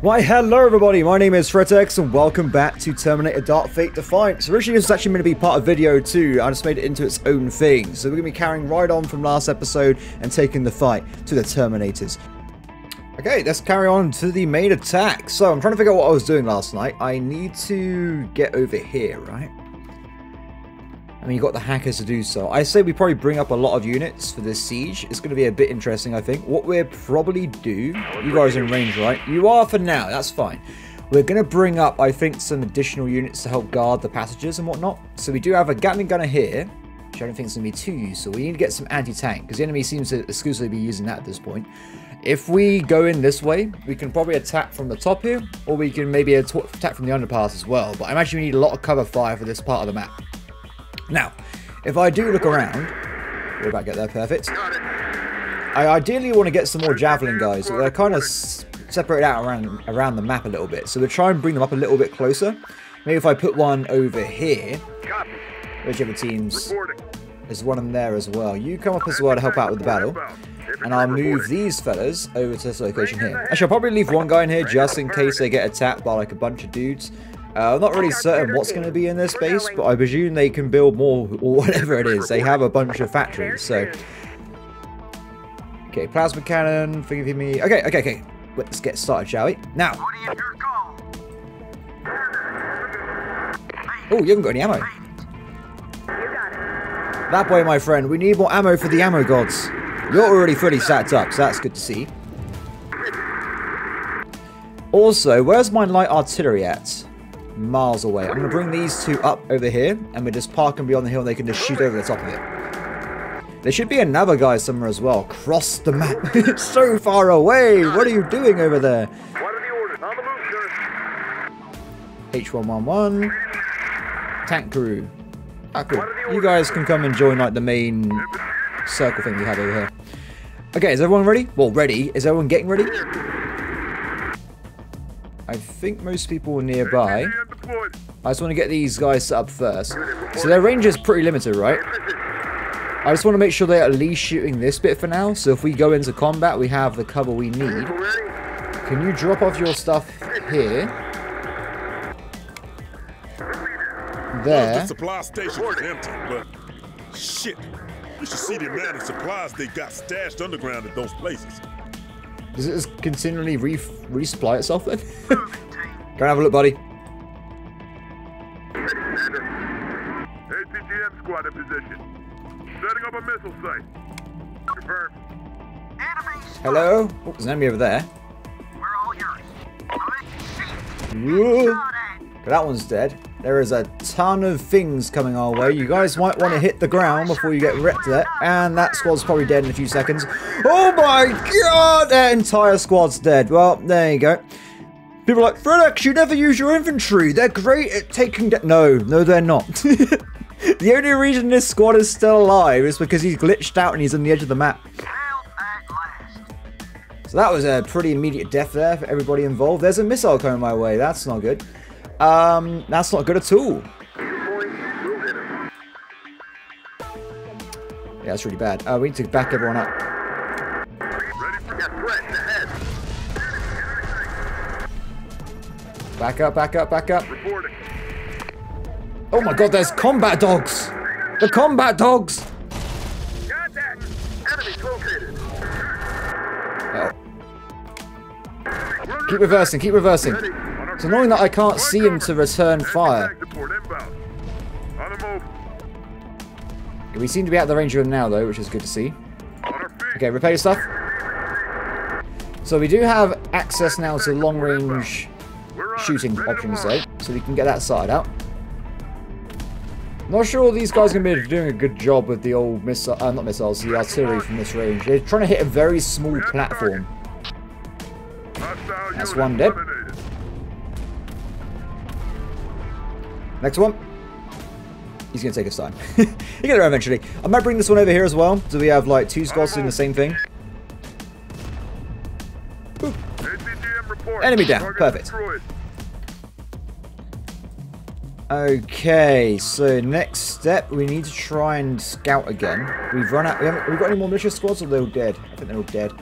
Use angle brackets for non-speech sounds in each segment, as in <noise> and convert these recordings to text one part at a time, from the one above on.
Why, hello everybody, my name is ThreatX and welcome back to Terminator Dark Fate Defiance. So originally this was actually meant to be part of video 2, I just made it into its own thing. So we're going to be carrying right on from last episode and taking the fight to the Terminators. Okay, let's carry on to the main attack. So I'm trying to figure out what I was doing last night. I need to get over here, right? I mean, you've got the hackers to do so. I say we probably bring up a lot of units for this siege. It's going to be a bit interesting, I think. What we'll probably do... You guys in range, right? You are for now. That's fine. We're going to bring up, I think, some additional units to help guard the passages and whatnot. So we do have a Gatling gunner here, which I don't think is going to be too useful. We need to get some anti-tank, because the enemy seems to exclusively be using that at this point. If we go in this way, we can probably attack from the top here, or we can maybe attack from the underpass as well. But I imagine we need a lot of cover fire for this part of the map. Now, if I do look around, we're about to get there, perfect. I ideally want to get some more javelin guys. They're kind of separated out around around the map a little bit. So we'll try and bring them up a little bit closer. Maybe if I put one over here, whichever teams, there's one in there as well. You come up as well to help out with the battle. And I'll move these fellas over to this location here. Actually, I'll probably leave one guy in here just in case they get attacked by like a bunch of dudes. Uh, I'm not really certain what's going to be in this base, but I presume they can build more <laughs> or whatever it is. They have a bunch of <laughs> factories, so... Okay, plasma cannon, forgive me. Okay, okay, okay. Let's get started, shall we? Now. Oh, you haven't got any ammo. That way, my friend. We need more ammo for the ammo gods. You're already fully stacked up, so that's good to see. Also, where's my light artillery at? Miles away. I'm going to bring these two up over here, and we just park them beyond the hill, and they can just shoot over the top of it. There should be another guy somewhere as well. Cross the map. <laughs> it's so far away. What are you doing over there? H111. Tank crew. Ah, cool. You guys can come and join like the main circle thing we have over here. Okay, is everyone ready? Well, ready. Is everyone getting ready? I think most people are nearby. I just want to get these guys set up first. So their range is pretty limited, right? I just want to make sure they're at least shooting this bit for now. So if we go into combat, we have the cover we need. Can you drop off your stuff here? There. The supply station is empty, but shit. You should see the amount of supplies they got stashed underground at those places. Does it just continually re resupply itself then? <laughs> Go and have a look, buddy. ATGM squad in position. Setting up a missile site. Confirmed. Hello? Oh, there's an enemy over there. We're all yours. Whoa. That one's dead. There is a ton of things coming our way. You guys might want to hit the ground before you get wrecked there. And that squad's probably dead in a few seconds. Oh my god! That entire squad's dead. Well, there you go. People are like, ThreatX, you never use your infantry. They're great at taking. No, no they're not. <laughs> the only reason this squad is still alive is because he's glitched out and he's on the edge of the map. So that was a pretty immediate death there for everybody involved. There's a missile coming my way. That's not good. Um, that's not good at all. Yeah, that's really bad. Uh, we need to back everyone up. Back up, back up, back up. Oh my god, there's combat dogs! The combat dogs! Oh. Keep reversing, keep reversing. It's annoying that I can't see him to return fire. We seem to be out of the range of him now though, which is good to see. Okay, repair your stuff. So we do have access now to long range We're on it. shooting options though, so we can get that side out. Not sure these guys are going to be doing a good job with the old missile, uh, not missiles, the artillery from this range. They're trying to hit a very small platform. That's one dead. Next one. He's going to take his time. <laughs> He'll get there eventually. I might bring this one over here as well. So we have like two squads doing the same thing. Enemy down. Perfect. Okay, so next step, we need to try and scout again. We've run out. We haven't. We got any more militia squads, or they're all dead? I think they're all dead.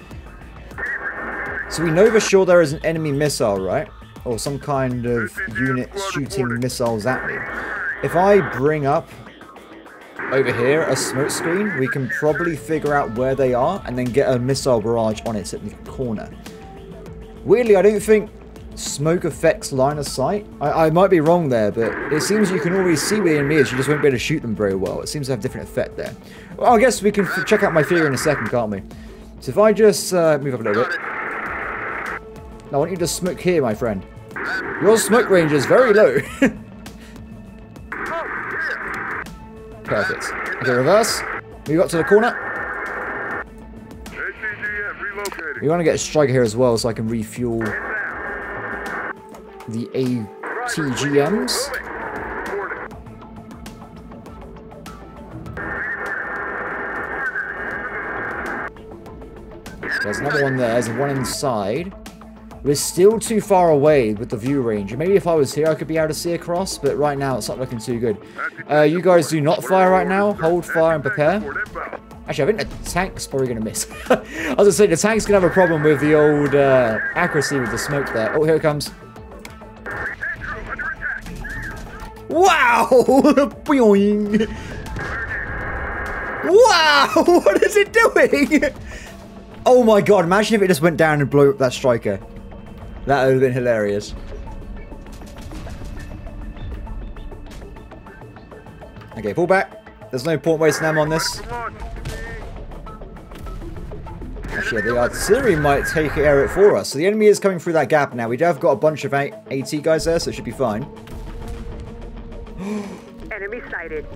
So we know for sure there is an enemy missile, right? Or some kind of unit shooting missiles at me. If I bring up over here a smoke screen, we can probably figure out where they are and then get a missile barrage on it at the corner. Weirdly, I don't think smoke affects line of sight. I, I might be wrong there, but it seems you can always see where the enemy is, you just won't be able to shoot them very well. It seems to have a different effect there. Well, I guess we can check out my theory in a second, can't we? So if I just uh, move up a little bit. I want you to smoke here, my friend. Your smoke range is very low. <laughs> Perfect. Okay, reverse. Move up to the corner. We want to get a striker here as well so I can refuel the ATGMs. There's another one there. There's one inside. We're still too far away with the view range. Maybe if I was here, I could be able to see across, but right now it's not looking too good. Uh, you guys do not fire right now. Hold fire and prepare. Actually, I think the tank's probably going to miss. <laughs> I was going to say, the tank's going to have a problem with the old uh, accuracy with the smoke there. Oh, here it comes. Wow! <laughs> Boing! Wow! <laughs> What is it doing? Oh my god, imagine if it just went down and blew up that striker. That would have been hilarious. Okay, pull back. There's no point wasting ammo on this. Actually, the artillery might take care of it for us. So the enemy is coming through that gap now. We do have got a bunch of AT guys there, so it should be fine. Enemy sighted.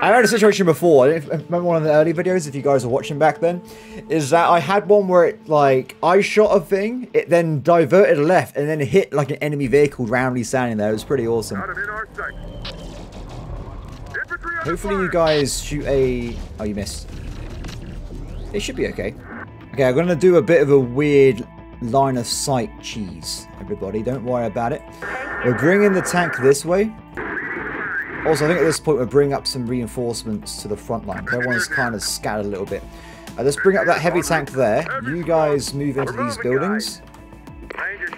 I had a situation before. I don't know if- remember one of the early videos, if you guys were watching back then, is that I had one where it like I shot a thing, it then diverted left and then hit like an enemy vehicle roundly standing there. It was pretty awesome. Got him in our sight. Infantry under Hopefully you guys shoot a. Oh, you missed. It should be okay. Okay, I'm gonna do a bit of a weird line of sight cheese. Everybody, don't worry about it. We're bringing the tank this way. Also, I think at this point we're bringing up some reinforcements to the front line. Everyone's kind of scattered a little bit. Uh, let's bring up that heavy tank there. You guys move into these buildings. Rangers.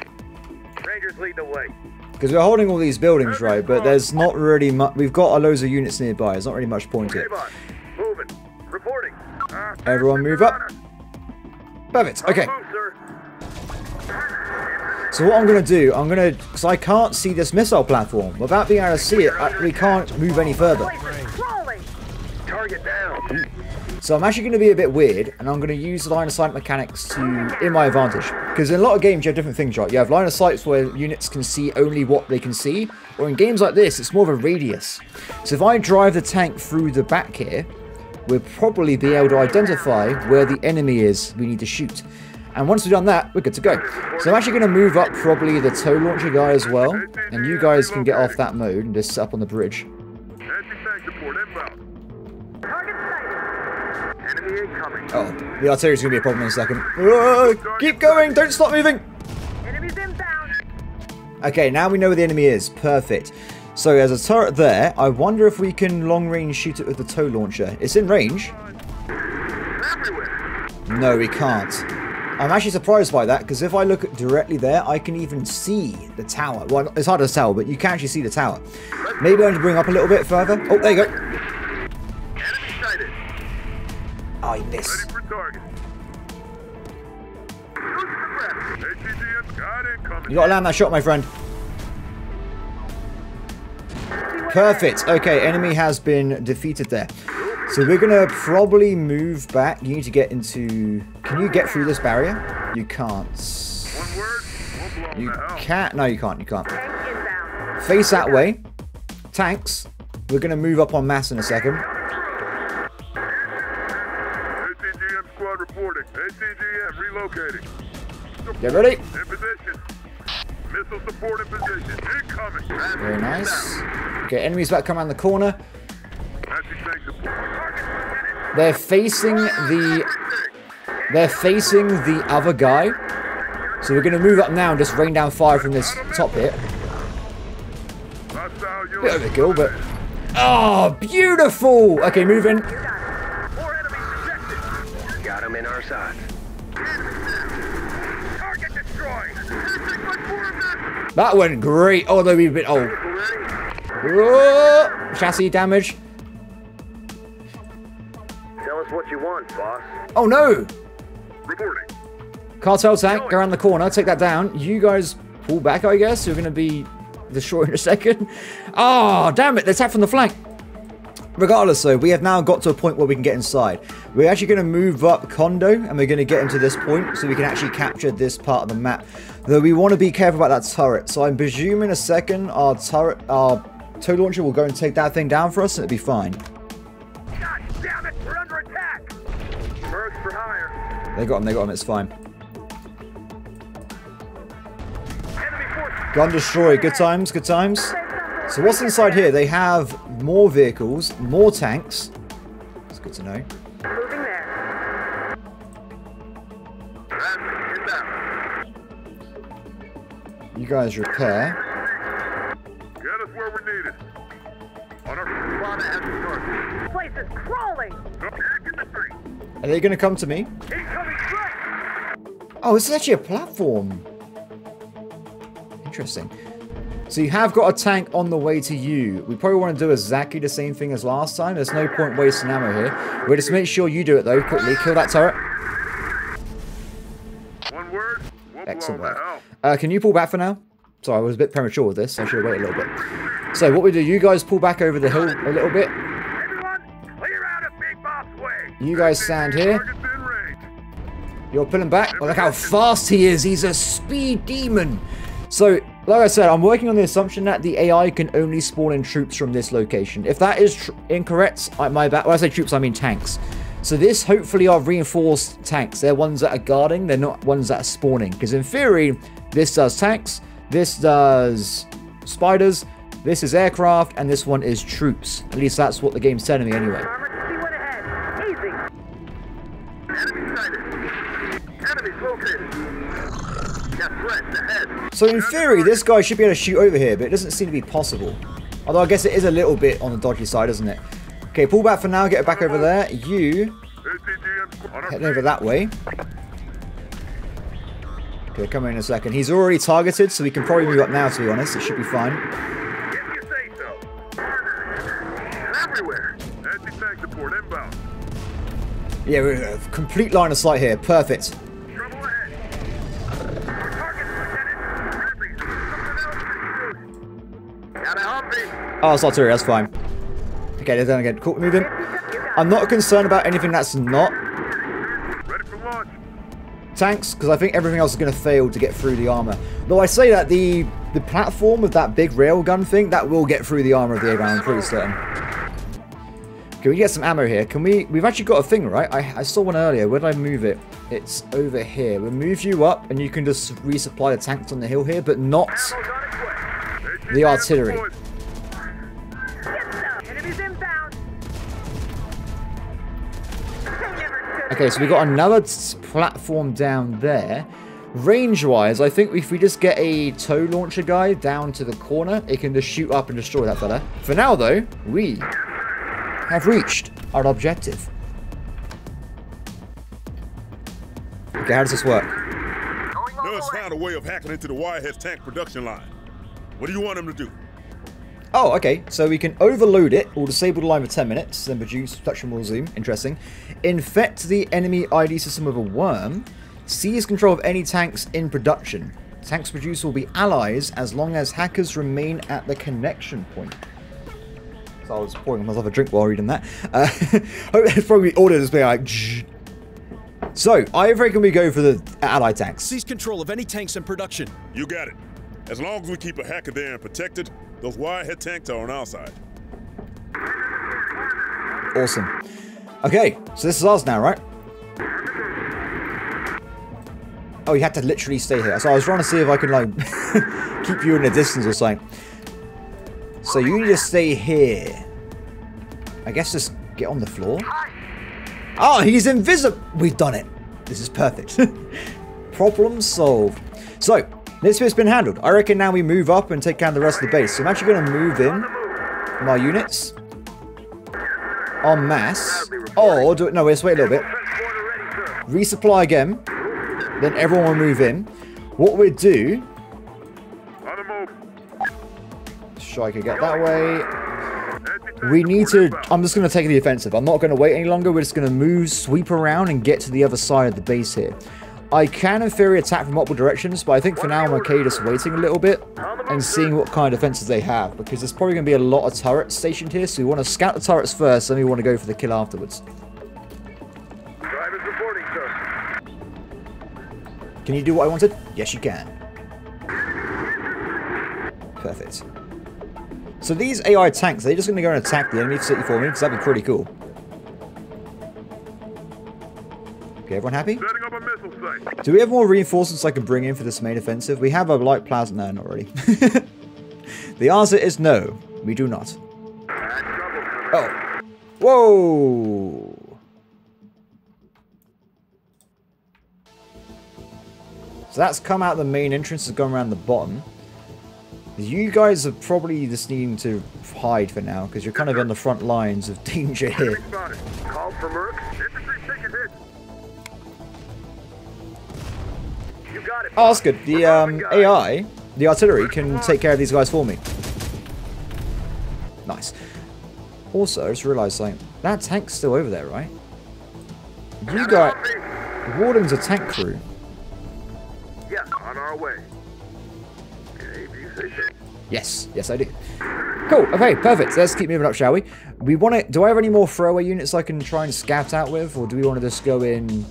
Rangers lead the way. Because we're holding all these buildings, right? But there's not really much. We've got a loads of units nearby. There's not really much point to it. Avon. Moving. Reporting. Uh, Everyone move up. Perfect. Okay. So what I'm going to do, I'm going to, because I can't see this missile platform. Without being able to see it, I, we can't move any further. Place is crawling. Target down. So I'm actually going to be a bit weird, and I'm going to use the line of sight mechanics to in my advantage. Because in a lot of games you have different things, right? You have line of sights where units can see only what they can see, or in games like this, it's more of a radius. So if I drive the tank through the back here, we'll probably be able to identify where the enemy is we need to shoot. And once we've done that, we're good to go. So I'm actually going to move up probably the tow launcher guy as well, and you guys can get off that mode and just sit up on the bridge. Oh, the artillery's going to be a problem in a second. Keep going, don't stop moving! Okay, now we know where the enemy is. Perfect. So there's a turret there. I wonder if we can long range shoot it with the tow launcher. It's in range. No, we can't. I'm actually surprised by that because if I look directly there, I can even see the tower. Well, it's hard to tell, but you can actually see the tower. Maybe I need to bring up a little bit further. Oh, there you go. Enemy sighted. Oh, you missed. for target. Use the breath. ATGM got. You gotta land that shot, my friend. Perfect. Okay, enemy has been defeated there. So we're gonna probably move back. You need to get into. Can you get through this barrier? You can't. One word, one blow You can't. No, you can't. You can't. Face that way. Tanks. We're gonna move up on mass in a second. ATGM squad reporting. ATGM relocating. Get ready. In position. Missile support in position. Incoming. Very nice. Okay, enemies about to come around the corner. Anti-tank support. Target They're facing the. They're facing the other guy. So we're going to move up now and just rain down fire from this top bit. Bit of a kill, but... Oh, beautiful! Okay, moving. Got him in our sights. That went great, although we've been... Oh. Chassis damage. Tell us what you want, boss. Oh, no! Reporting. Cartel tank, go around the corner, take that down. You guys pull back, I guess. You're going to be destroyed in a second. Oh, <laughs> damn it. They attack from the flank. Regardless, though, we have now got to a point where we can get inside. We're actually going to move up Kondo, and we're going to get into this point so we can actually capture this part of the map. Though we want to be careful about that turret. So I'm presuming a second our turret, our tow launcher will go and take that thing down for us, and it'll be fine. They got him, they got him, it's fine. Gun destroyed, good times, good times. So what's inside here? They have more vehicles, more tanks. It's good to know. Moving there. You guys repair. Get us where we're needed. On our squad has the place is crawling. Are they going to come to me? Oh, this is actually a platform. Interesting. So you have got a tank on the way to you. We probably want to do exactly the same thing as last time. There's no point wasting ammo here. We'll just make sure you do it though, quickly. Kill that turret. One word. We'll Excellent work. Uh, can you pull back for now? Sorry, I was a bit premature with this. I should have waited a little bit. So what we do, you guys pull back over the hill a little bit. You guys stand here. You're pulling back. Oh, look how fast he is. He's a speed demon. So, like I said, I'm working on the assumption that the AI can only spawn in troops from this location. If that is incorrect, I, my bad. When I say troops, I mean tanks. So this hopefully are reinforced tanks. They're ones that are guarding. They're not ones that are spawning. Because in theory, this does tanks. This does spiders. This is aircraft. And this one is troops. At least that's what the game's telling me anyway. So in theory, this guy should be able to shoot over here, but it doesn't seem to be possible. Although I guess it is a little bit on the dodgy side, isn't it? Okay, pull back for now, get it back over there. You, ATGM on our heading over that way. Okay, come in a second. He's already targeted, so we can probably move up now, to be honest. It should be fine. Yeah, we're a complete line of sight here. Perfect. Oh, it's artillery, that's fine. Okay, they're done again. Cool, moving. I'm not concerned about anything that's not tanks because I think everything else is going to fail to get through the armor. Though I say that the the platform of that big railgun thing that will get through the armor of the A-Round, I'm pretty certain. Can we get some ammo here? Can we? We've actually got a thing, right? I, I saw one earlier. Where did I move it? It's over here. We'll move you up, and you can just resupply the tanks on the hill here, but not. The artillery. Okay, so we got another platform down there. Range-wise, I think if we just get a tow launcher guy down to the corner, it can just shoot up and destroy that fella. For now, though, we have reached our objective. Okay, how does this work? Does found a way of hacking into the Wirehead's tank production line. What do you want him to do? Oh, okay. So we can overload it or disable the line for 10 minutes, then produce production will zoom. Interesting. Infect the enemy ID system with a worm. Seize control of any tanks in production. Tanks produced will be allies as long as hackers remain at the connection point. So I was pouring myself a drink while reading that. Uh, <laughs> it's probably ordered as being like. "Zh." <tsk> So I reckon we go for the ally tanks. Seize control of any tanks in production. You got it. As long as we keep a hacker there and protected, those Wirehead tanks are on our side. Awesome. Okay, so this is ours now, right? Oh, you had to literally stay here. So I was trying to see if I could, like, <laughs> keep you in a distance or something. So you need to stay here. I guess just get on the floor. Oh, he's invisible. We've done it. This is perfect. <laughs> Problem solved. So, this bit's been handled. I reckon now we move up and take down the rest of the base. So I'm actually going to move in my units en masse. Or do it. No, let's wait a little bit. Resupply again. Then everyone will move in. What we do striker get that way. We need to... I'm just going to take the offensive. I'm not going to wait any longer. We're just going to move, sweep around, and get to the other side of the base here. I can, in theory, attack from multiple directions, but I think for now I'm okay just waiting a little bit and seeing what kind of defenses they have, because there's probably going to be a lot of turrets stationed here, so we want to scout the turrets first, then we want to go for the kill afterwards. Can you do what I wanted? Yes, you can. Perfect. So these AI tanks, they're just going to go and attack the enemy for me, because that'd be pretty cool. Okay, everyone happy? Up a missile site. Do we have more reinforcements I can bring in for this main offensive? We have a light plasma no, not already. <laughs> the answer is no, we do not. Oh. Whoa! So that's come out the main entrance, has gone around the bottom. You guys are probably just needing to hide for now, because you're kind of on the front lines of <laughs> danger here. Call for Merc. Infantry taking hit. You got it. Oh, that's good. The um, AI, the artillery, can take care of these guys for me. Nice. Also, I just realised something. That tank's still over there, right? You got... Warden's a tank crew. Yes, yes I do. Cool, okay, perfect. Let's keep moving up, shall we? We want to... Do I have any more throwaway units I can try and scout out with? Or do we want to just go in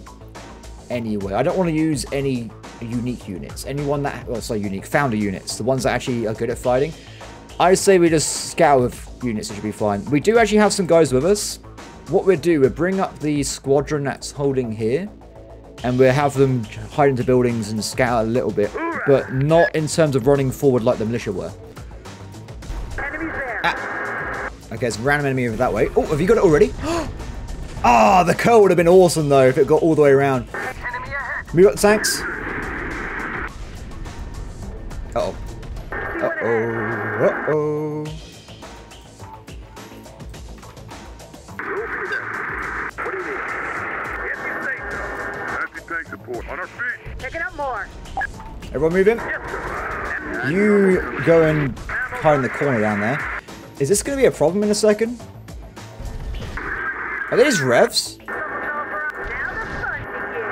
anyway? I don't want to use any unique units. Anyone that... Well, sorry, unique. Founder units. The ones that actually are good at fighting. I'd say we just scout with units, it should be fine. We do actually have some guys with us. What we'll do, we'll bring up the squadron that's holding here. And we'll have them hide into buildings and scout a little bit. But not in terms of running forward like the militia were. There. Okay, it's random enemy over that way. Oh, have you got it already? <gasps> Ah, the curl would have been awesome though if it got all the way around. We got tanks. Uh oh. Uh oh. Uh oh. We'll be there. What do you need? If you say so. Anti-tank support. On our feet. Picking up more. Everyone move in. You go and hide in the corner down there. Is this going to be a problem in a second? Are these revs?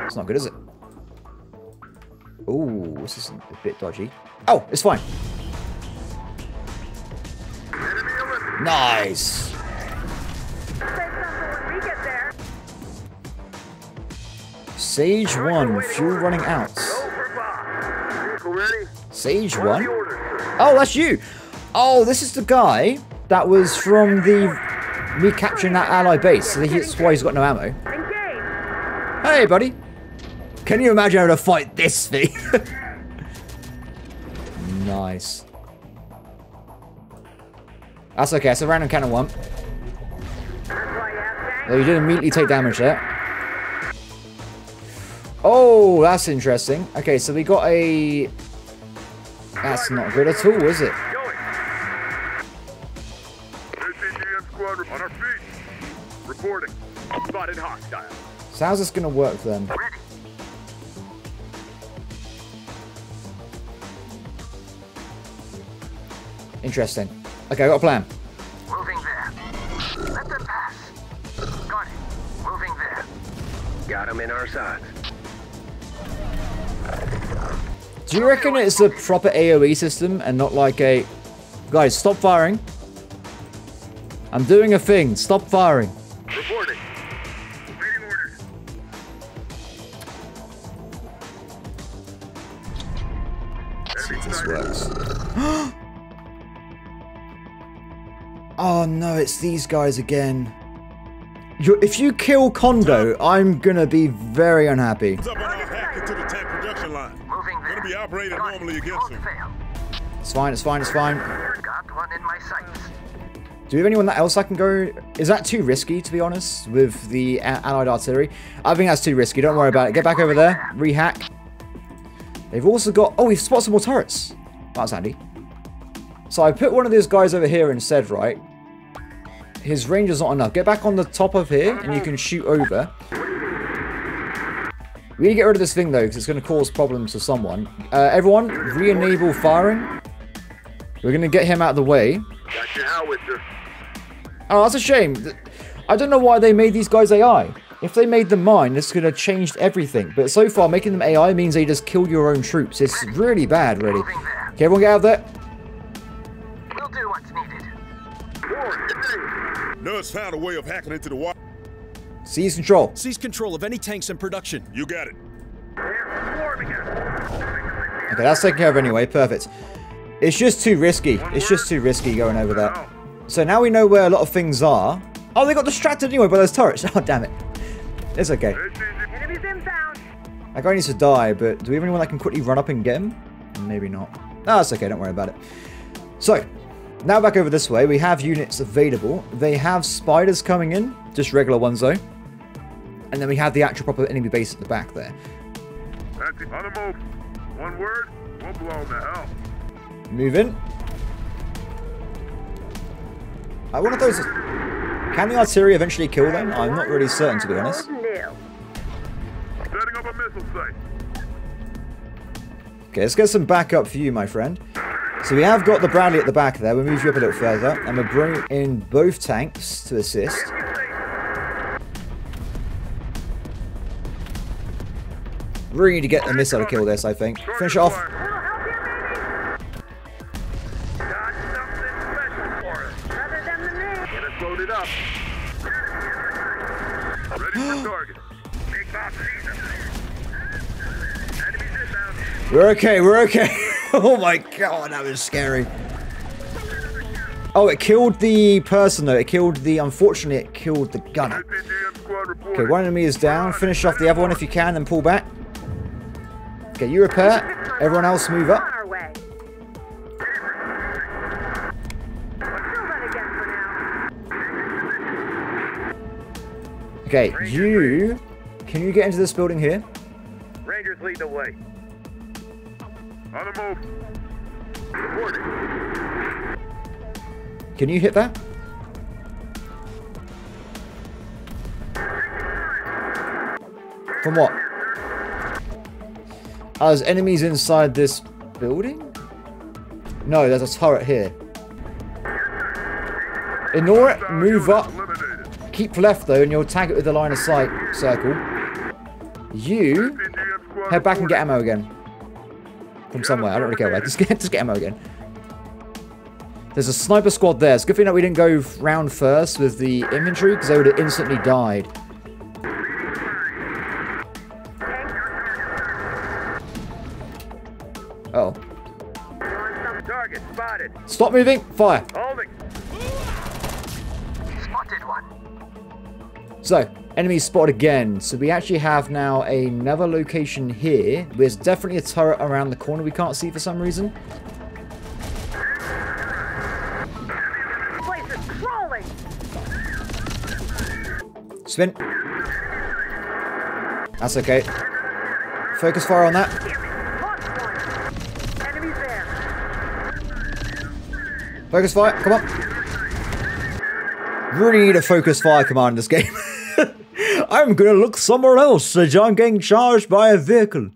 It's not good, is it? Ooh, this is a bit dodgy. Oh, it's fine. Nice. Sage 1, fuel running out. Sage What are 1? the orders, sir? Oh, that's you. Oh, this is the guy that was from the me capturing that ally base. So that's why he's got no ammo. Hey, buddy. Can you imagine having to fight this thing? <laughs> nice. That's okay. It's a random cannon one. Well, you did immediately take damage there. Oh, that's interesting. Okay, so we got a... That's not good at all, is it? So how's this going to work then? Ready. Interesting. Okay, I got a plan. Moving there. Let them pass. Got it. Moving there. Got him in our sights. Do you reckon it's a proper AoE system and not like a... Guys, stop firing. I'm doing a thing. Stop firing. Reporting. Oh no, it's these guys again. you if you kill Kondo, I'm gonna be very unhappy. What's up on our hack into the tank production line? Moving there. Gonna be operating Got normally against Won't them. fail. It's fine, it's fine, it's fine. Got one in my sights. Do we have anyone else I can go? Is that too risky, to be honest, with the allied artillery? I think that's too risky. Don't worry about it. Get back over there. Rehack. They've also got... Oh, we've spotted some more turrets. That's handy. So I put one of these guys over here instead, right? His range is not enough. Get back on the top of here, and you can shoot over. We need to get rid of this thing, though, because it's going to cause problems for someone. Uh, everyone, re-enable firing. We're going to get him out of the way. Oh, that's a shame. I don't know why they made these guys AI. If they made them mine, this could have changed everything. But so far, making them AI means they just kill your own troops. It's really bad, really. Okay, everyone get out of there. Ready. Nuts found a way of hacking into the wire. Seize control. Seize control of any tanks in production. You got it. They're swarming us. Okay, that's taken care of anyway. Perfect. It's just too risky. It's just too risky going over there. So now we know where a lot of things are. Oh, they got distracted anyway by those turrets. <laughs> Oh, damn it. It's okay. Enemies inbound. That guy needs to die, but do we have anyone that can quickly run up and get him? Maybe not. No, that's okay. Don't worry about it. So, now back over this way. We have units available. They have spiders coming in. Just regular ones, though. And then we have the actual proper enemy base at the back there. That's it. On the move. One word, we'll blow them to hell. Move in. Uh, one of those. Can the artillery eventually kill them? I'm not really certain, to be honest. Setting up a missile site. Okay, let's get some backup for you, my friend. So we have got the Bradley at the back there. We'll move you up a little further, and we'll bring in both tanks to assist. Really need to get a missile to kill this, I think. Finish off. The. <gasps> We're okay, we're okay. <laughs> oh my god, that was scary. Oh, it killed the person though. It killed the, unfortunately, it killed the gunner. Okay, one enemy is down. Finish off the other one if you can, then pull back. Okay, you repair. Everyone else move up. Okay, you... Can you get into this building here? Rangers lead the way. On the move. Reporting. Can you hit that? From what? Oh, there's enemies inside this building? No, there's a turret here. Ignore it, move up, keep left though, and you'll tag it with the line of sight circle. You head back and get ammo again. From somewhere, I don't really care where. Just get, just get ammo again. There's a sniper squad there. It's a good thing that we didn't go round first with the infantry, because they would have instantly died. Oh. Target spotted. Stop moving! Fire! Spotted one. So, enemies spotted again. So we actually have now another location here. There's definitely a turret around the corner we can't see for some reason. Place is crawling. Spin. That's okay. Focus fire on that. Lost one. Enemies there. Focus fire, come on. Really need a focus fire command in this game. I'm gonna look somewhere else as I'm getting charged by a vehicle.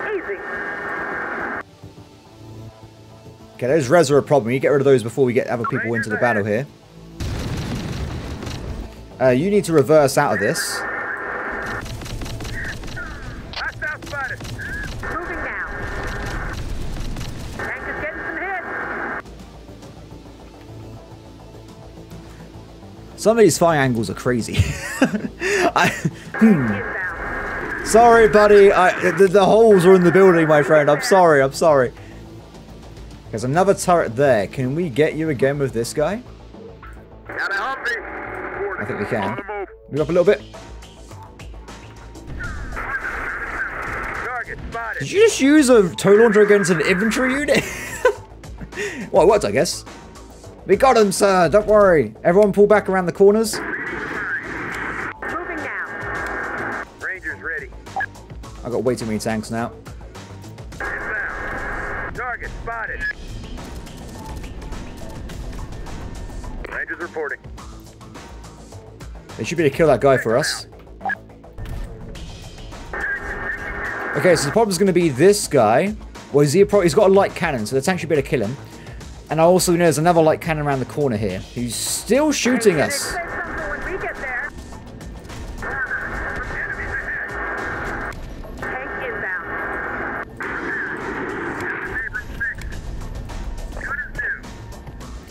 Easy. Okay, those res are a problem. You get rid of those before we get other people into the battle here. Uh, you need to reverse out of this. Some of these firing angles are crazy. <laughs> I, Inbound. sorry, buddy. I, the, the holes are in the building, my friend. I'm sorry. I'm sorry. There's another turret there. Can we get you again with this guy? Got a Humvee. Reporting. I think we can. Move. Move up a little bit. Did you just use a tow launcher against an infantry unit? <laughs> well, it worked, I guess. We got him, sir. Don't worry. Everyone pull back around the corners. Moving now. Rangers ready. I've got way too many tanks now. Inbound. Target spotted. Rangers reporting. They should be able to kill that guy for us. Okay, so the problem's going to be this guy. Well, he's, pro- he's got a light cannon, so the tank should be able to kill him. And I also know there's another light cannon around the corner here, who's still shooting us. Say something when we get there. Tank inbound.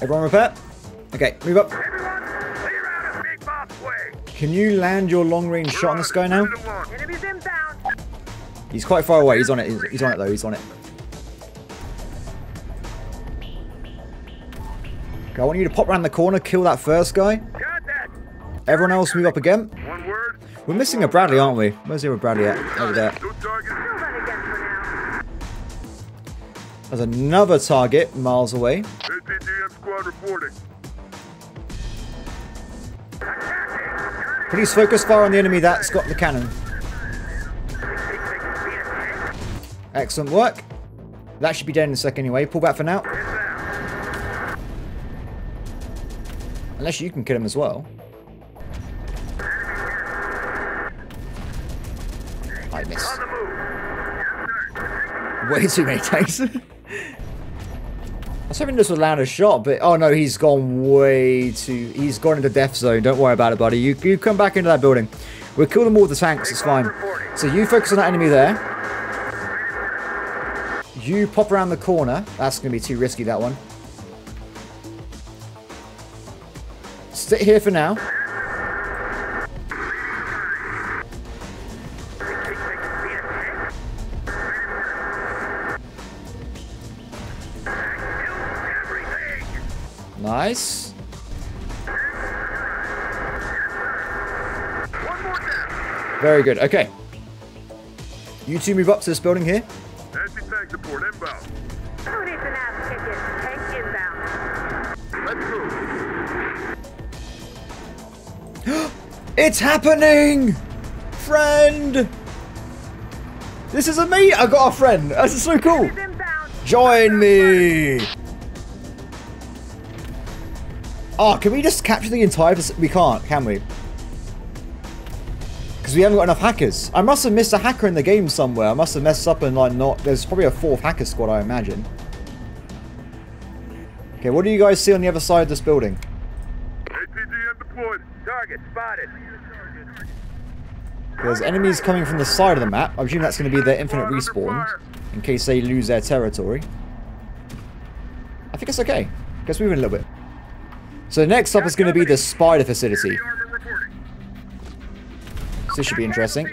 Everyone repair? Okay, move up. Everyone, clear out of Big Bob's way. Can you land your long-range shot on this guy now? Three to one. Enemies inbound. He's quite far away. He's on it. He's, he's on it, though. He's on it. Okay, I want you to pop around the corner, kill that first guy. Got that. Everyone else move up again. One word. We're missing a Bradley, aren't we? Where's the other Bradley at? Over there. There's another target miles away. ATGM squad reporting. Please focus fire on the enemy that's got the cannon. Excellent work. That should be dead in a second anyway. Pull back for now. Unless you can kill him as well. I missed. Way too many tanks. <laughs> I was hoping this would land a shot, but oh no, he's gone way too. He's gone into death zone. Don't worry about it, buddy. You you come back into that building. We'll kill them all with the tanks. It's fine. So you focus on that enemy there. You pop around the corner. That's going to be too risky. That one. Sit here for now. Nice. One more down. Very good. Okay. You two move up to this building here. Anti-tank support inbound. Who It's happening! Friend! This is a me! I got a friend! This is so cool! Join me! Oh, can we just capture the entire... We can't, can we? Because we haven't got enough hackers. I must have missed a hacker in the game somewhere. I must have messed up and like not... There's probably a fourth hacker squad, I imagine. Okay, what do you guys see on the other side of this building? ATGM deployed. Target spotted. There's enemies coming from the side of the map. I presume that's going to be their infinite respawns in case they lose their territory. I think it's okay. Guess moving a little bit. So next up is going to be the spider facility. So this should be interesting.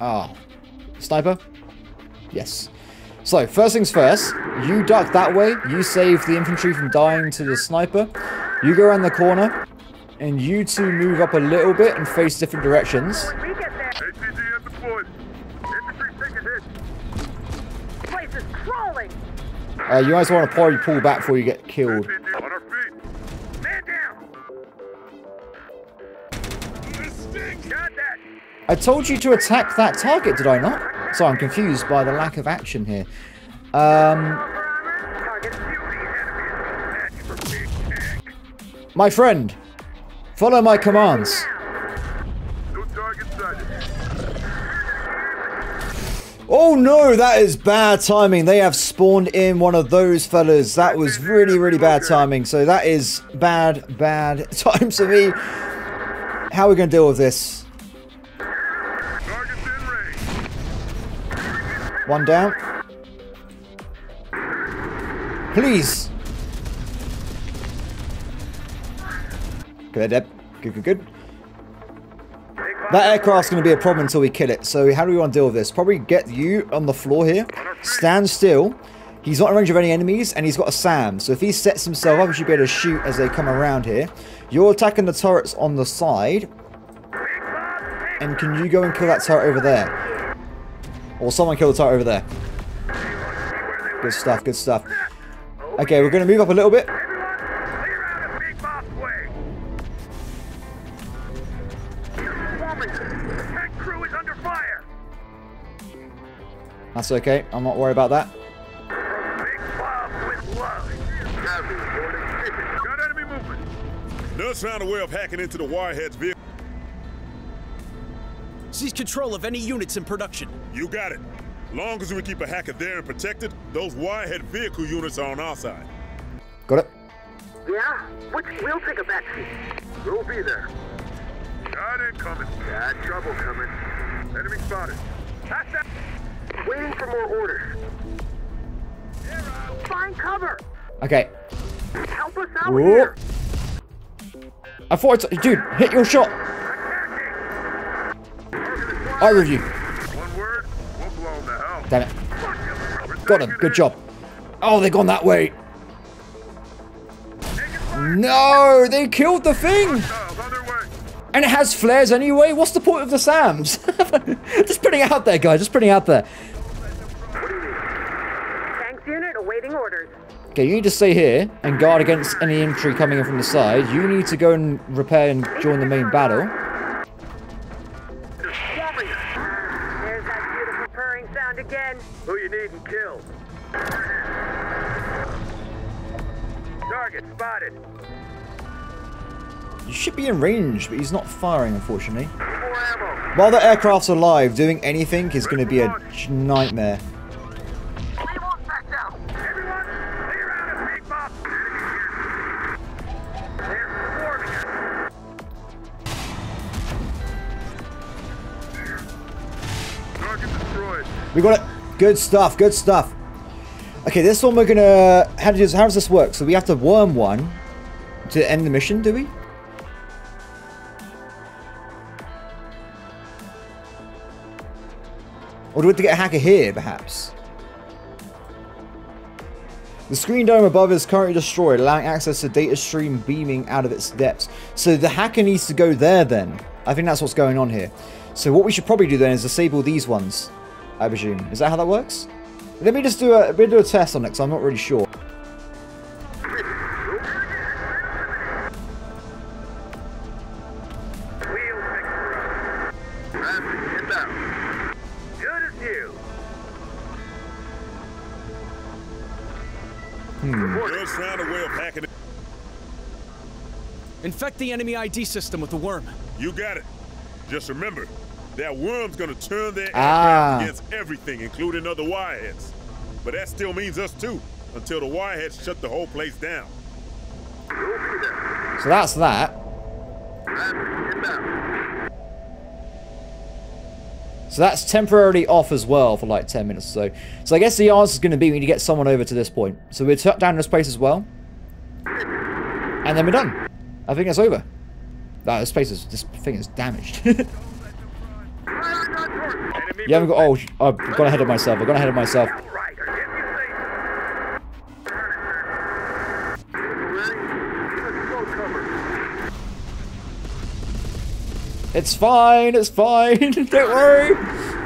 Ah, sniper. Yes. So first things first. You duck that way. You save the infantry from dying to the sniper. You go around the corner, and you two move up a little bit and face different directions. When we get there, ATGM deployed. Infantry taking hit. place is crawling. Uh, you guys want to probably pull back before you get killed. ATG on our feet. Man down. Got that. I told you to attack that target, did I not? So I'm confused by the lack of action here. Um, Target Match for big tank. my friend, follow my commands. Oh no, that is bad timing. They have spawned in one of those fellas. That was really, really bad timing. So that is bad, bad <laughs> times for me. How are we going to deal with this? One down. Please. Good. Good, good, good. That aircraft's going to be a problem until we kill it. So how do we want to deal with this? Probably get you on the floor here. Stand still. He's not in range of any enemies, and he's got a SAM. So if he sets himself up, he should be able to shoot as they come around here. You're attacking the turrets on the side. And can you go and kill that turret over there? Or someone kill the turret over there. Good stuff, good stuff. Okay, we're going to move up a little bit. That's okay. I'm not worried about that. Big Bob with love. Got enemy movement. Nuts found a way of hacking into the Wirehead's vehicle. Seize control of any units in production. You got it. Long as we keep a hacker there and protected, those wirehead vehicle units are on our side. Got it. Yeah? Which, we'll take a back seat. We'll be there. Got it coming. Got trouble coming. Enemy spotted. Pass that. Waiting for more orders. Find cover. Okay. Help us out Whoa. here. I thought it's... Dude, hit your shot. I review. One word, we'll blow them to hell. Damn it. Got him. Good job. Oh, they gone that way. No, they killed the thing. On their way. And it has flares anyway. What's the point of the SAMs? <laughs> just putting it out there, guys. Just putting it out there. Tanks unit awaiting orders. Okay, you need to stay here and guard against any infantry coming in from the side. You need to go and repair and join the main battle. There's that beautiful purring sound again. Who you need and kill. Target spotted. You should be in range, but he's not firing, unfortunately. While the aircraft's alive, doing anything is going to be a nightmare. We won't back down. Everyone, clear out of big bob. They're swarming us. Target destroyed. We got it. Good stuff. Good stuff. Okay, this one we're gonna. How does how does this work? So we have to worm one to end the mission, do we? Or do we have to get a hacker here, perhaps? The screen dome above is currently destroyed, allowing access to data stream beaming out of its depths. So the hacker needs to go there then. I think that's what's going on here. So what we should probably do then is disable these ones, I presume. Is that how that works? Let me just do a, do a test on it, because I'm not really sure. The enemy ID system with the worm. You got it. Just remember, that worm's gonna turn their Ah. aircraft against everything, including other wireheads. But that still means us too, until the wireheads shut the whole place down. We'll be there. So that's that. So that's temporarily off as well for like 10 minutes or so. So I guess the answer is going to be we need to get someone over to this point. So we'll shut down this place as well. And then we're done. I think it's over. That this place is, this thing is damaged. <laughs> you haven't got, oh, I've gone ahead of myself. I've gone ahead of myself. It's fine, it's fine. <laughs> Don't worry.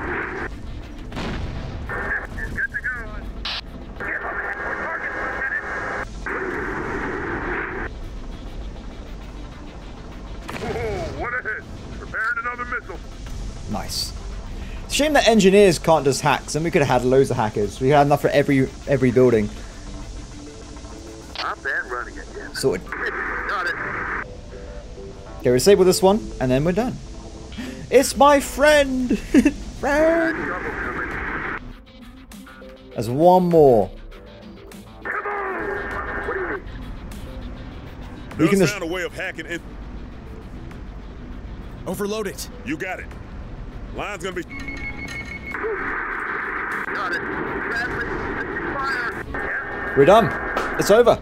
Shame that engineers can't just hack. Then we could have had loads of hackers. We had enough for every every building. Not bad running it, yeah. Sorted. <laughs> Got it. Okay, we disable this one, and then we're done. It's my friend! <laughs> friend! There's one more. Come on! What do you? We can Just just- found a way of hacking it. Overload it. You got it. Line's gonna be. Got it. Bradley, taking fire. Yeah. We're done. It's over.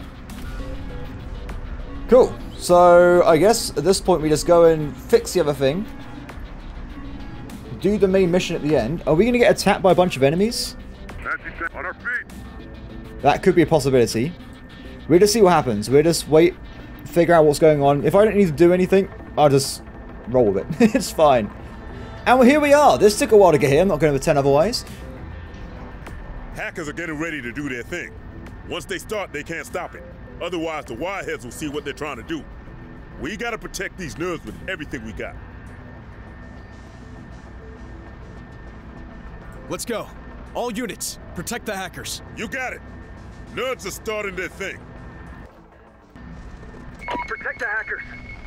Cool. So, I guess at this point we just go and fix the other thing. Do the main mission at the end. Are we going to get attacked by a bunch of enemies? That could be a possibility. We'll just see what happens. We'll just wait, figure out what's going on. If I don't need to do anything, I'll just roll with it. <laughs> it's fine. And well, here we are. This took a while to get here. I'm not going to pretend otherwise. Hackers are getting ready to do their thing. Once they start, they can't stop it. Otherwise, the wireheads will see what they're trying to do. We gotta protect these nerves with everything we got. Let's go. All units, protect the hackers. You got it. Nerds are starting their thing. Protect the hackers.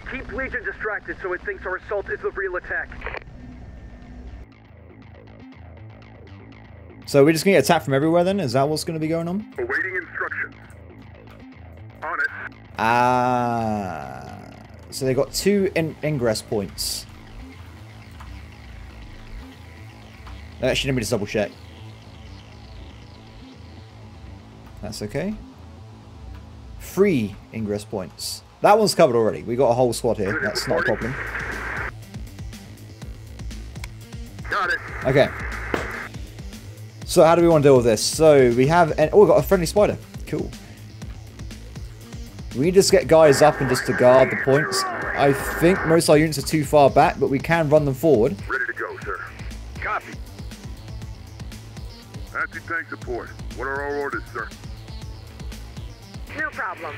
Keep Legion distracted so it thinks our assault is the real attack. So we're just gonna get attacked from everywhere then? Is that what's gonna be going on? Awaiting instructions. On it. Ah. So they got two in ingress points. Actually, let me just double check. That's okay. Three ingress points. That one's covered already. We got a whole squad here. That's not a problem. Got it. Okay. So how do we want to deal with this? So we have an oh, we've got a friendly spider. Cool. We just get guys up and just to guard the points. I think most of our units are too far back, but we can run them forward. Ready to go, sir. Copy. Anti-tank support. What are our orders, sir? No problem.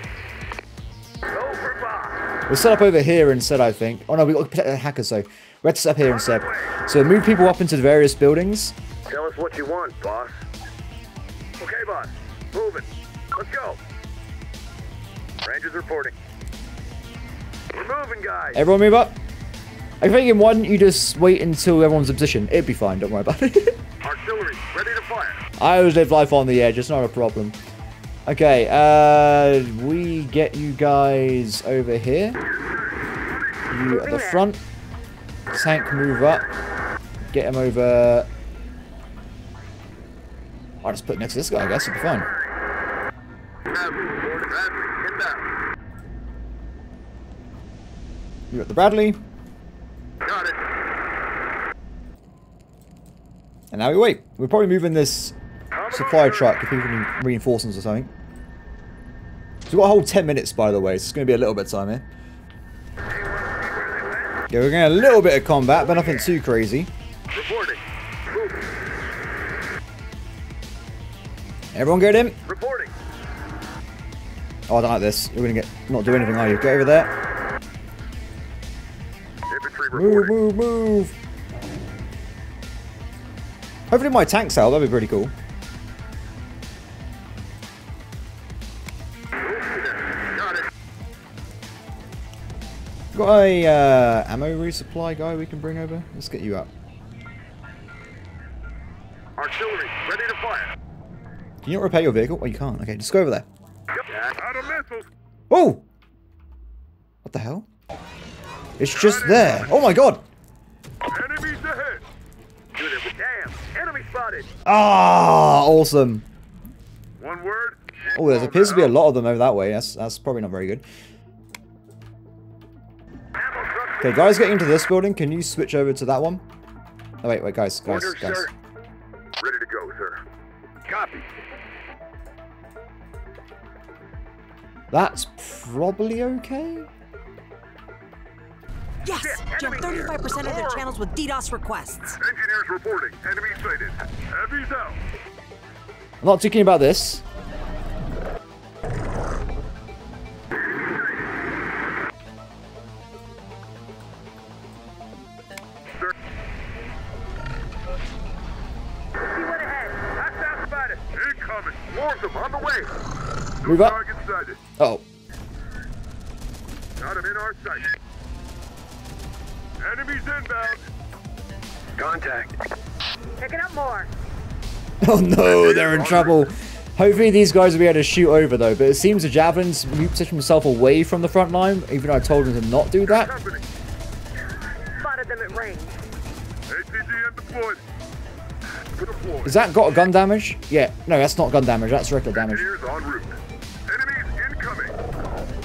Go for bomb. We'll set up over here instead, I think. Oh no, we got to protect the hackers, so we have to set up here instead. So move people up into the various buildings. Tell us what you want, boss. Okay, boss. Moving. Let's go. Rangers reporting. We're moving, guys. Everyone move up. I think in one, you just wait until everyone's in position. It'd be fine, don't worry about it. <laughs> Artillery, ready to fire. I always live life on the edge, it's not a problem. Okay, uh, we get you guys over here. You at the front. Tank move up. Get him over. I'll just put it next to this guy, I guess, it'll be fine. Bradley, reporting. Bradley. You got the Bradley. Got it. And now we wait. We're probably moving this supply truck if people need reinforcements or something. So we've got a whole 10 minutes, by the way, so it's going to be a little bit of time here. Yeah, we're getting a little bit of combat, but nothing too crazy. Everyone get in. Reporting. Oh, I don't like this. You're going to get not do anything, are you? Get over there. Move, move, move. Hopefully my tanks help. That'd be pretty cool. Got. Got a uh, ammo resupply guy we can bring over. Let's get you up. Can you not repair your vehicle? Oh, you can't. Okay, just go over there. Yep. Out of missiles. Oh! What the hell? It's just there. Oh my god! Enemies ahead. Good. Damn. Enemy spotted. Ah, awesome. One word. Oh, there appears to be a lot of them over that way. That's that's probably not very good. Okay, guys getting into this building, can you switch over to that one? Oh, wait, wait, guys, guys, Orders, guys. That's probably okay? Yes! Jam 35% of their channels with DDoS requests. Engineers reporting. Enemy sighted. Heavy's out. I'm not thinking about this. Oh <laughs> no, they're in trouble. Hopefully these guys will be able to shoot over though, but it seems the Javelin's positioned himself away from the front line, even though I told him to not do that. Company. Spotted them at range. ATGM deployed. Deployed. Has that got gun damage? Yeah, no, that's not gun damage, that's regular damage. Engineers en route. Enemies incoming.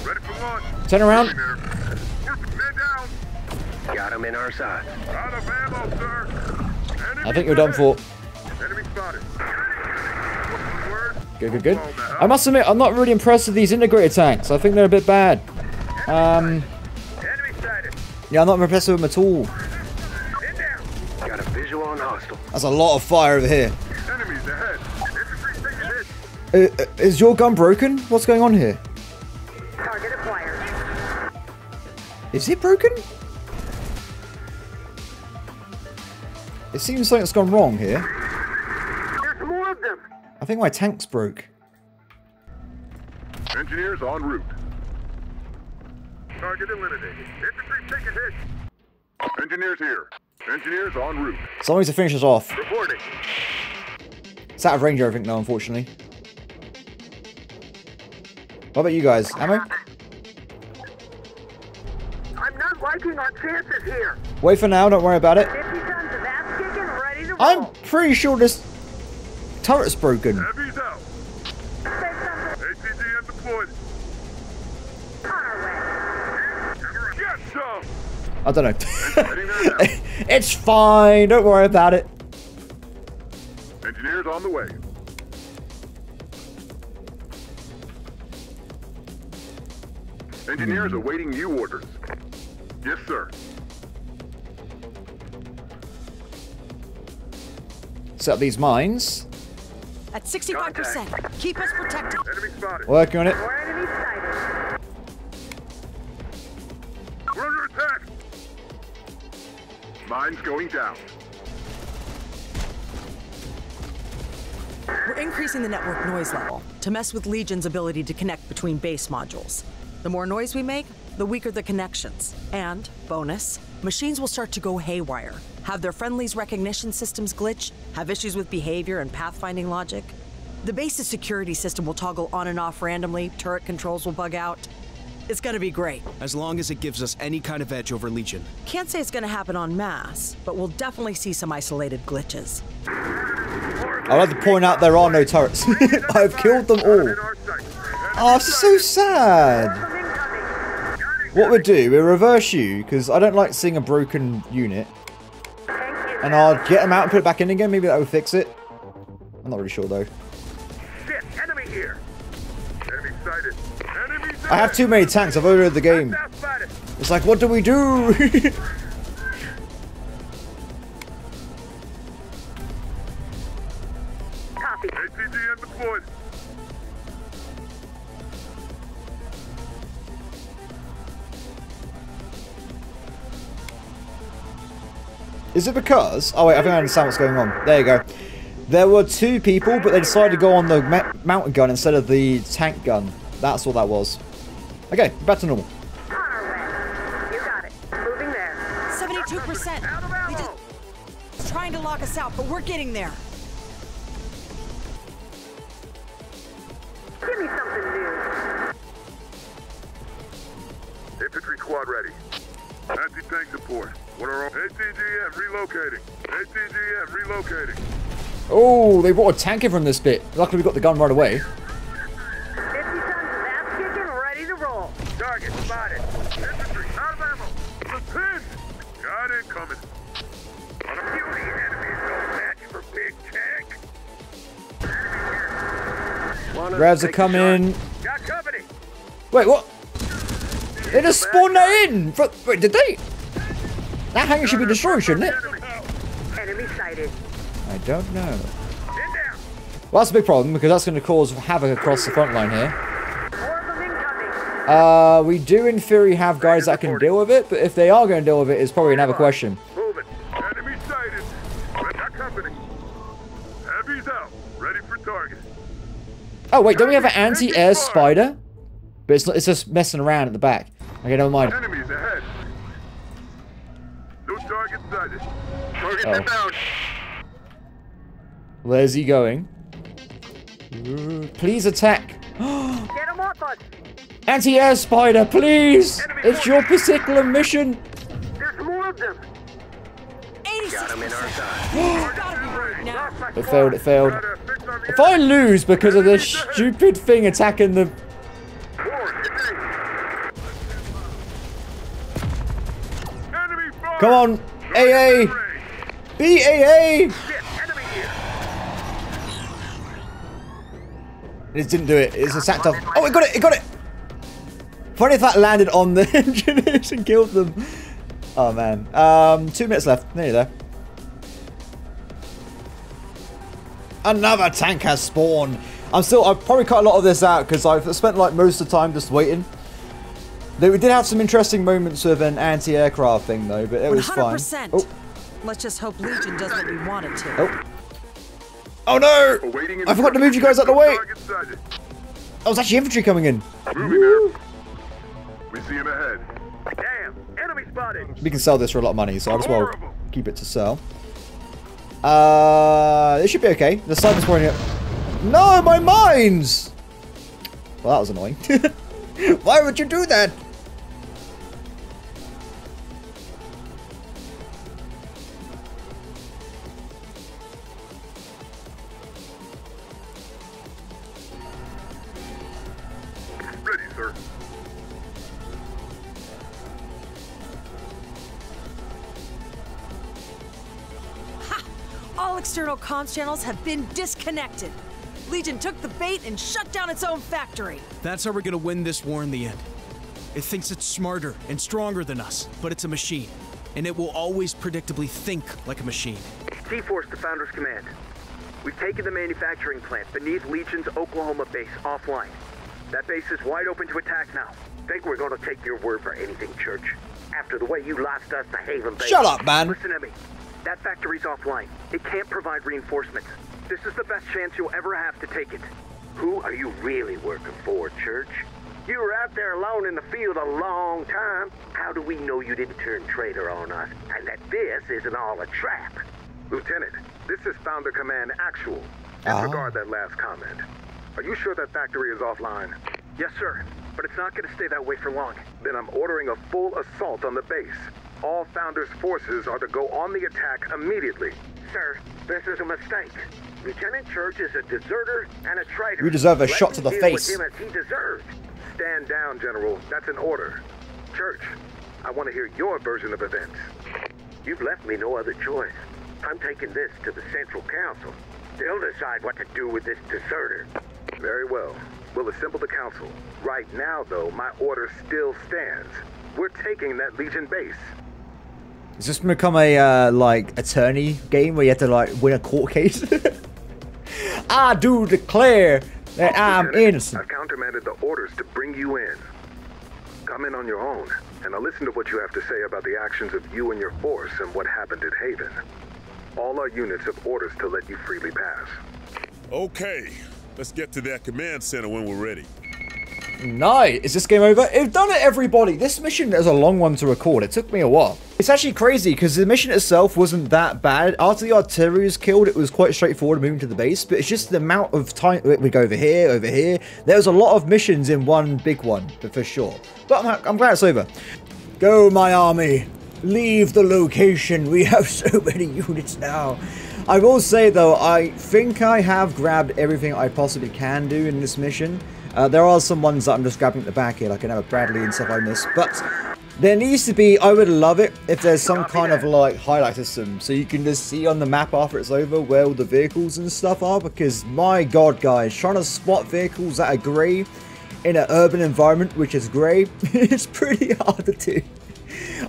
Ready for launch. Turn around. There. Men down. Got him in our side. Out of ammo, sir. I think you're done for. Good, good, good. I must admit, I'm not really impressed with these integrated tanks. I think they're a bit bad. Um, yeah, I'm not impressed with them at all. In a visual on hostile. That's a lot of fire over here. Enemies ahead. Infantry taking hit. Uh, uh, is your gun broken? What's going on here? Target acquired. Is it broken? It seems something's gone wrong here. Think my tank's broke. Engineers en route. Target eliminated. Infantry taking hit. Engineers here. Engineers en route. Someone needs to finish this off. Reporting. It's out of range, I think, now, unfortunately. What about you guys? Ammo? I'm not liking our chances here. Wait for now, don't worry about it. 50 tons of ass kicking, ready to roll. I'm pretty sure this turret's broken. Heavy's out. Say deployed. on our way. Get some. I don't know. Heading there now. it's fine, don't worry about it. Engineers on the way. Engineers hmm. awaiting new orders. Yes, sir. Set up these mines. At 65%. Keep us protected. Enemy spotted. Working on it. More enemies sighted. We're under attack. Mines going down. We're increasing the network noise level to mess with Legion's ability to connect between base modules. The more noise we make, the weaker the connections. And, bonus, machines will start to go haywire, have their friendlies recognition systems glitch, have issues with behavior and pathfinding logic. The base's security system will toggle on and off randomly, turret controls will bug out. It's gonna be great. As long as it gives us any kind of edge over Legion. Can't say it's gonna happen en masse, but we'll definitely see some isolated glitches. I'd like to point out there are no turrets. <laughs> I've killed them all. In our sight. Oh, this is so sad. What we'll do, we'll reverse you, because I don't like seeing a broken unit. And I'll get them out and put it back in again. Maybe that will fix it. I'm not really sure, though. Shit, enemy here. Enemy sighted. Enemy I have too many tanks. I've overloaded the game. It's like, what do we do? <laughs> Is it because... Oh, wait, I think I understand what's going on. There you go. There were two people, but they decided to go on the mountain gun instead of the tank gun. That's what that was. Okay, back to normal. On our way. You got it. Moving there. 72%. Out of They ammo. just trying to lock us out, but we're getting there. Give me something new. Infantry squad ready. Anti-tank support. What are? ATGM relocating. ATGM relocating. Oh, they brought a tank in from this bit. Luckily, we got the gun right away. 50 tons of ass kicking, ready to roll. Target spotted. Infantry out of ammo. The pin. Got incoming. On a few enemies don't match for big tank. Revs are take a shot? coming. Got company. Wait, what? They just spawned that in! Wait, did they? That hangar should be destroyed, shouldn't it? Enemy. Enemy sighted. I don't know. Well, that's a big problem because that's going to cause havoc across the front line here. Uh, we do in theory have guys that can deal with it, but if they are going to deal with it, it, is probably another question. Oh wait, don't we have an anti-air spider? But it's not, it's just messing around at the back. Okay, never mind. Oh. inbound. Where's he going? Please attack. <gasps> Get them off us. Anti-air spider, please! It's your particular mission. There's more of them. 86%. Got him in our side. Gotta be right now. Lost my It failed, it failed. Got a fix on the If I lose because of this stupid thing attacking the... Forward, engage. Enemy fire. Come on, AA! BAA! It didn't do it. It's a sacked off. Oh, it got it! It got it! Funny if that landed on the <laughs> engineers and killed them. Oh man. Um, two minutes left. Nearly there. Another tank has spawned. I'm still. I've probably cut a lot of this out because I've spent like most of the time just waiting. We did have some interesting moments with an anti-aircraft thing though, but it was fine. 100%. Oh, Let's just hope Legion does what we want it to. oh. Oh no! I forgot to move you guys out the way. Target sighted. Oh, it's actually infantry coming in. We see him ahead. Damn, enemy spotted. We can sell this for a lot of money, so I'll just well Horrible. keep it to sell. Uh, it should be okay. The sun is pouring it. No, my mines! Well, that was annoying. <laughs> Why would you do that? External comms channels have been disconnected. Legion took the bait and shut down its own factory. That's how we're gonna win this war in the end. It thinks it's smarter and stronger than us, but it's a machine. And it will always predictably think like a machine. T-Force to Founders Command. We've taken the manufacturing plant beneath Legion's Oklahoma base offline. That base is wide open to attack now. Think we're gonna take your word for anything, Church? After the way you lost us to Haven Base. Shut up, man. Listen to me. That factory's offline. It can't provide reinforcements. This is the best chance you'll ever have to take it. Who are you really working for, Church? You were out there alone in the field a long time. How do we know you didn't turn traitor on us and that this isn't all a trap? Lieutenant, this is Founder Command Actual. Disregard that last comment. Are you sure that factory is offline? Yes, sir. But it's not gonna stay that way for long. Then I'm ordering a full assault on the base. All Founder's forces are to go on the attack immediately. Sir, this is a mistake. Lieutenant Church is a deserter and a traitor. You deserve a Let shot to the deal face. With him as he deserves. Stand down, General. That's an order. Church, I want to hear your version of events. You've left me no other choice. I'm taking this to the Central Council. They'll decide what to do with this deserter. Very well. We'll assemble the council. Right now, though, my order still stands. We're taking that Legion base. Is this gonna become a uh, like attorney game where you have to like win a court case? <laughs> I do declare that I'm Lieutenant, innocent. I've countermanded the orders to bring you in. Come in on your own, and I'll listen to what you have to say about the actions of you and your force and what happened at Haven. All our units have orders to let you freely pass. Okay, let's get to that command center when we're ready. Nice. Is this game over? We've done it, everybody. This mission is a long one to record. It took me a while. It's actually crazy because the mission itself wasn't that bad. After the artillery was killed, it was quite straightforward moving to the base, but it's just the amount of time. We go over here, over here. There's a lot of missions in one big one, for sure. But I'm, I'm glad it's over. Go, my army. Leave the location. We have <laughs> so many units now. I will say, though, I think I have grabbed everything I possibly can do in this mission. Uh, there are some ones that I'm just grabbing at the back here, like know Bradley and stuff like this. But there needs to be, I would love it if there's some kind of like highlight system. So you can just see on the map after it's over where all the vehicles and stuff are. Because my god, guys, trying to spot vehicles that are grey in an urban environment which is grey, <laughs> it's pretty hard to do.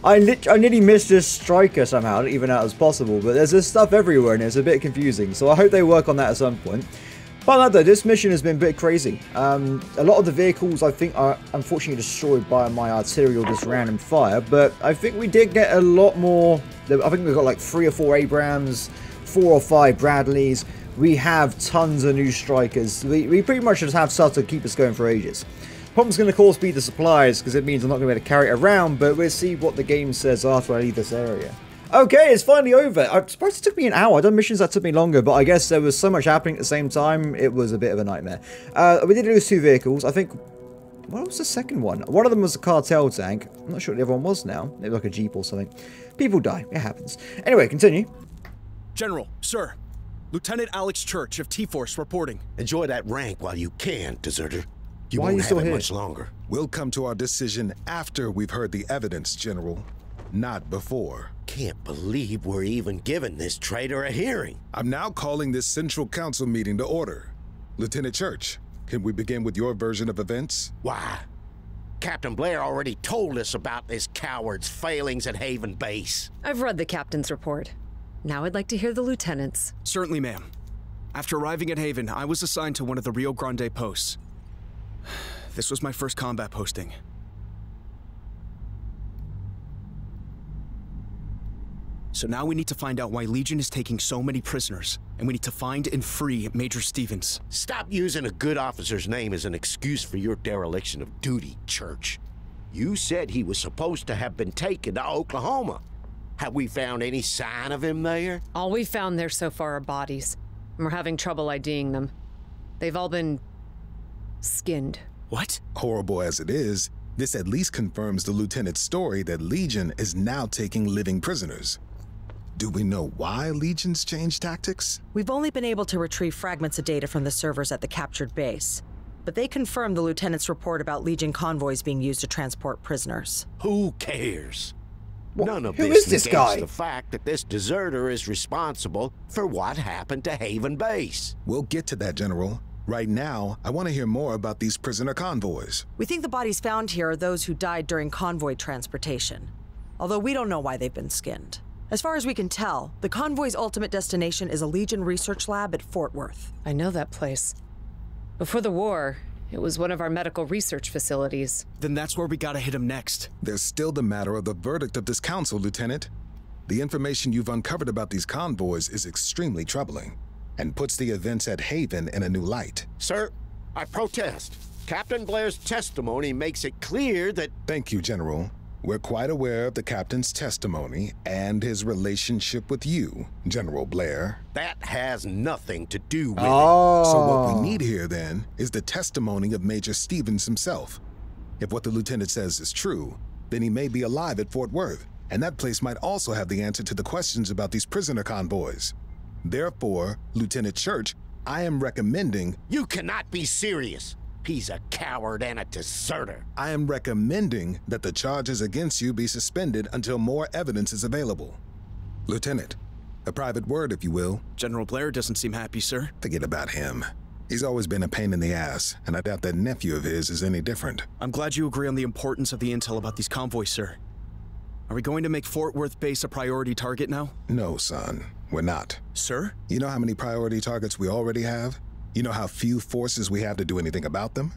I, I nearly missed this stryker somehow, even know it was possible, but there's this stuff everywhere and it's a bit confusing, so I hope they work on that at some point. But no, this mission has been a bit crazy. Um, a lot of the vehicles, I think, are unfortunately destroyed by my artillery or just random fire, but I think we did get a lot more. I think we've got like three or four Abrams, four or five Bradleys. We have tons of new strykers. We, we pretty much just have stuff to keep us going for ages. Problem's going to, of course, be the supplies, because it means I'm not going to be able to carry it around, but we'll see what the game says after I leave this area. Okay, it's finally over. I suppose it took me an hour. I've done missions that took me longer, but I guess there was so much happening at the same time, it was a bit of a nightmare. Uh, we did lose two vehicles. I think... What was the second one? One of them was a cartel tank. I'm not sure what the other one was now. Maybe like a jeep or something. People die. It happens. Anyway, continue. General, sir. Lieutenant Alex Church of T-Force reporting. Enjoy that rank while you can, deserter. You Why are won't you have still it here? much longer. We'll come to our decision after we've heard the evidence, General. Not before. Can't believe we're even giving this traitor a hearing. I'm now calling this Central Council meeting to order. Lieutenant Church, can we begin with your version of events? Why? Captain Blair already told us about this coward's failings at Haven Base. I've read the captain's report. Now I'd like to hear the lieutenant's. Certainly, ma'am. After arriving at Haven, I was assigned to one of the Rio Grande posts. <sighs> This was my first combat posting. So now we need to find out why Legion is taking so many prisoners, and we need to find and free Major Stevens. Stop using a good officer's name as an excuse for your dereliction of duty, Church. You said he was supposed to have been taken to Oklahoma. Have we found any sign of him there? All we've found there so far are bodies, and we're having trouble IDing them. They've all been skinned. What? Horrible as it is, this at least confirms the lieutenant's story that Legion is now taking living prisoners. Do we know why Legion's changed tactics? We've only been able to retrieve fragments of data from the servers at the captured base, but they confirmed the lieutenant's report about Legion convoys being used to transport prisoners. Who cares? None of who this is this negates guy? the fact that this deserter is responsible for what happened to Haven Base. We'll get to that, General. Right now, I want to hear more about these prisoner convoys. We think the bodies found here are those who died during convoy transportation, although we don't know why they've been skinned. As far as we can tell, the convoy's ultimate destination is a Legion research lab at Fort Worth. I know that place. Before the war, it was one of our medical research facilities. Then that's where we gotta hit him next. There's still the matter of the verdict of this council, Lieutenant. The information you've uncovered about these convoys is extremely troubling and puts the events at Haven in a new light. Sir, I protest. Captain Blair's testimony makes it clear that. Thank you, General. We're quite aware of the captain's testimony and his relationship with you, General Blair. That has nothing to do with Oh. So what we oh. need here then is the testimony of Major Stevens himself. If what the lieutenant says is true, then he may be alive at Fort Worth, and that place might also have the answer to the questions about these prisoner convoys. Therefore, Lieutenant Church, I am recommending. You cannot be serious. He's a coward and a deserter. I am recommending that the charges against you be suspended until more evidence is available. Lieutenant, a private word if you will. General Blair doesn't seem happy, sir. Forget about him. He's always been a pain in the ass, and I doubt that nephew of his is any different. I'm glad you agree on the importance of the intel about these convoys, sir. Are we going to make Fort Worth base a priority target now? No, son, we're not. Sir? You know how many priority targets we already have? You know how few forces we have to do anything about them?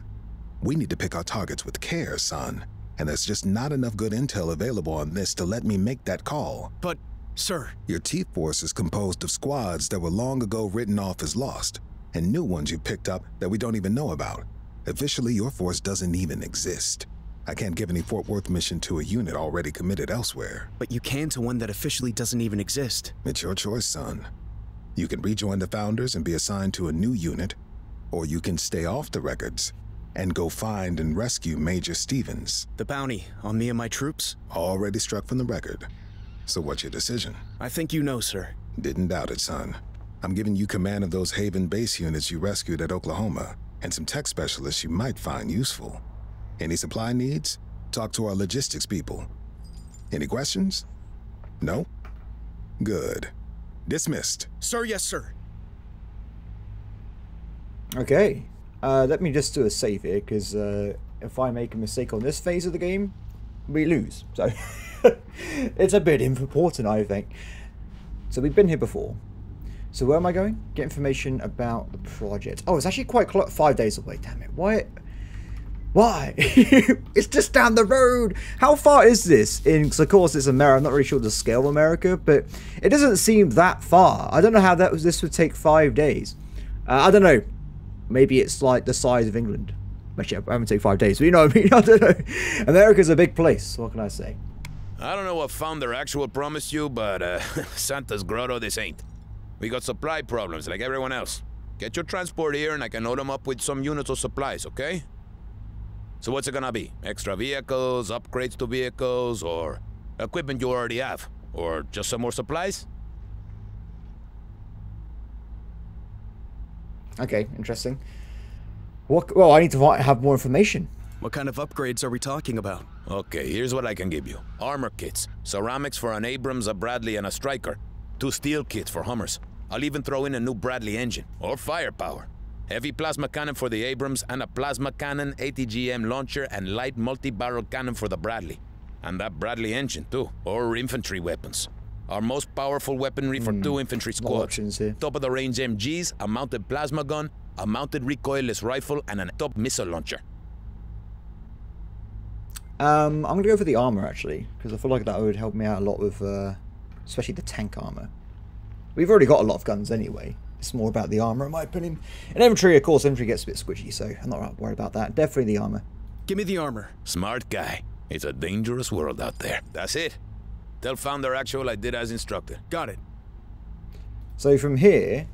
We need to pick our targets with care, son. And there's just not enough good intel available on this to let me make that call. But, sir. Your T Force is composed of squads that were long ago written off as lost, and new ones you picked up that we don't even know about. Officially, your force doesn't even exist. I can't give any Fort Worth mission to a unit already committed elsewhere. But you can to one that officially doesn't even exist. It's your choice, son. You can rejoin the Founders and be assigned to a new unit, or you can stay off the records and go find and rescue Major Stevens. The bounty on me and my troops? Already struck from the record. So what's your decision? I think you know, sir. Didn't doubt it, son. I'm giving you command of those Haven base units you rescued at Oklahoma, and some tech specialists you might find useful. Any supply needs? Talk to our logistics people. Any questions? No? Good. Dismissed. Sir, yes, sir. Okay. Uh, let me just do a save here, because uh, if I make a mistake on this phase of the game, we lose. So <laughs> it's a bit important, I think. So we've been here before. So where am I going? Get information about the project. Oh, it's actually quite. Five days away. Damn it. Why? Why? <laughs> it's just down the road. How far is this? In of course it's America. I'm not really sure the scale of America, but it doesn't seem that far. I don't know how that was. This would take five days. Uh, I don't know. Maybe it's like the size of England. Actually, I haven't take five days, but you know what I mean. <laughs> I don't know. America's a big place. What can I say? I don't know what founder actual promised you, but uh, <laughs> Santa's grotto this ain't. We got supply problems like everyone else. Get your transport here and I can load them up with some units of supplies, okay? So what's it gonna be? Extra vehicles, upgrades to vehicles, or equipment you already have? Or just some more supplies? Okay, interesting. What? Well, I need to have more information. What kind of upgrades are we talking about? Okay, here's what I can give you. Armor kits, ceramics for an Abrams, a Bradley, and a Stryker. Two steel kits for Hummers. I'll even throw in a new Bradley engine, or firepower. Heavy plasma cannon for the Abrams, and a plasma cannon, ATGM launcher, and light multi-barrel cannon for the Bradley. And that Bradley engine, too, or infantry weapons. Our most powerful weaponry for two infantry squads. Top of the range MGs, a mounted plasma gun, a mounted recoilless rifle, and a top missile launcher. Um, I'm gonna go for the armor actually, because I feel like that would help me out a lot with, uh, especially the tank armor. We've already got a lot of guns anyway. It's more about the armor, in my opinion. And infantry, of course, infantry gets a bit squishy, so I'm not worried about that. Definitely the armor. Give me the armor. Smart guy. It's a dangerous world out there. That's it. Tell Founder Actual I did as instructed. Got it. So from here...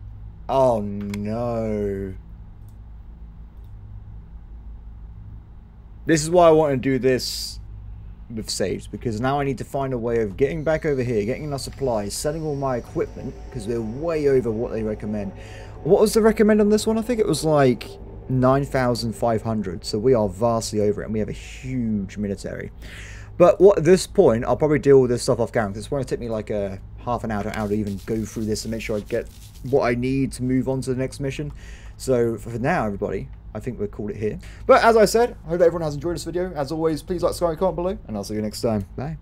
Oh, no. This is why I want to do this with saves, because now I need to find a way of getting back over here, getting enough supplies, selling all my equipment, because we're way over what they recommend. What was the recommend on this one? I think it was like 9,500, so we are vastly over it, and we have a huge military. But what, at this point, I'll probably deal with this stuff off camera, because it's going to take me like a half an hour to hour to even go through this and make sure I get what I need to move on to the next mission. So for now, everybody, I think we'll call it here. But as I said, I hope everyone has enjoyed this video. As always, please like, subscribe, and comment below, and I'll see you next time. Bye.